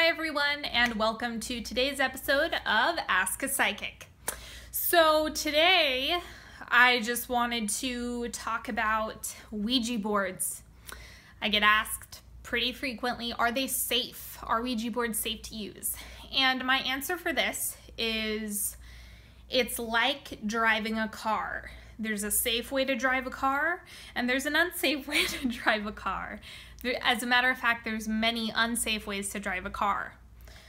Hi, everyone, and welcome to today's episode of Ask a Psychic. So, today I just wanted to talk about Ouija boards. I get asked pretty frequently are they safe? Are Ouija boards safe to use? And my answer for this is it's like driving a car. There's a safe way to drive a car, and there's an unsafe way to drive a car. As a matter of fact, there's many unsafe ways to drive a car.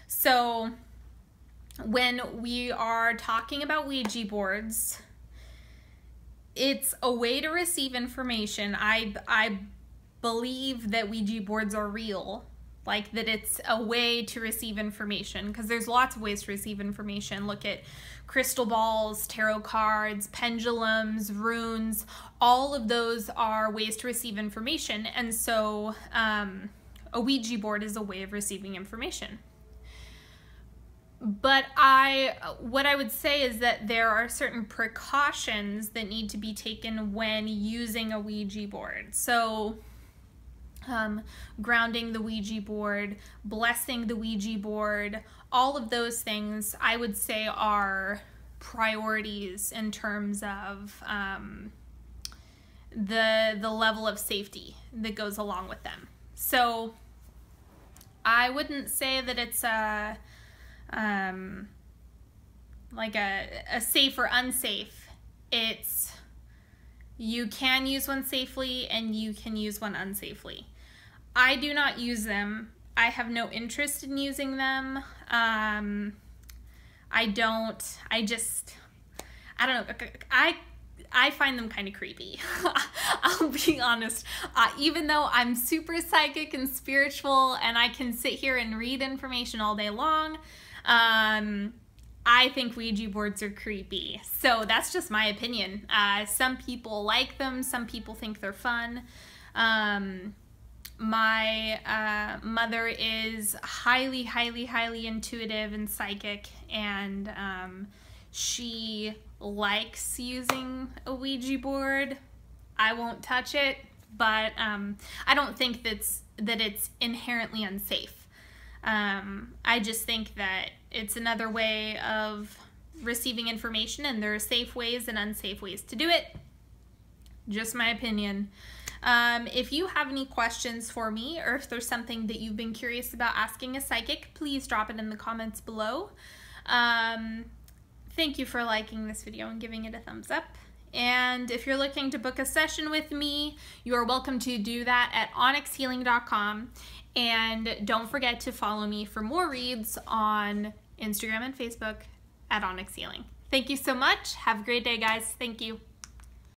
So when we are talking about Ouija boards, it's a way to receive information. I I believe that Ouija boards are real, like that it's a way to receive information because there's lots of ways to receive information. Look at crystal balls, tarot cards, pendulums, runes, all of those are ways to receive information. And so um, a Ouija board is a way of receiving information. But I, what I would say is that there are certain precautions that need to be taken when using a Ouija board. So, um, grounding the Ouija board, blessing the Ouija board, all of those things I would say are priorities in terms of um, the the level of safety that goes along with them. So I wouldn't say that it's a um, like a, a safe or unsafe. It's you can use one safely and you can use one unsafely. I do not use them. I have no interest in using them. Um, I don't, I just, I don't know. I I find them kind of creepy. I'll be honest. Uh, even though I'm super psychic and spiritual and I can sit here and read information all day long, um, I think Ouija boards are creepy. So that's just my opinion. Uh, some people like them, some people think they're fun. Um, my uh, mother is highly, highly, highly intuitive and psychic, and um, she likes using a Ouija board. I won't touch it, but um, I don't think that's that it's inherently unsafe. Um, I just think that it's another way of receiving information, and there are safe ways and unsafe ways to do it. Just my opinion. Um, if you have any questions for me or if there's something that you've been curious about asking a psychic, please drop it in the comments below. Um, thank you for liking this video and giving it a thumbs up. And if you're looking to book a session with me, you are welcome to do that at onyxhealing.com. And don't forget to follow me for more reads on Instagram and Facebook at Onyx Healing. Thank you so much. Have a great day, guys. Thank you.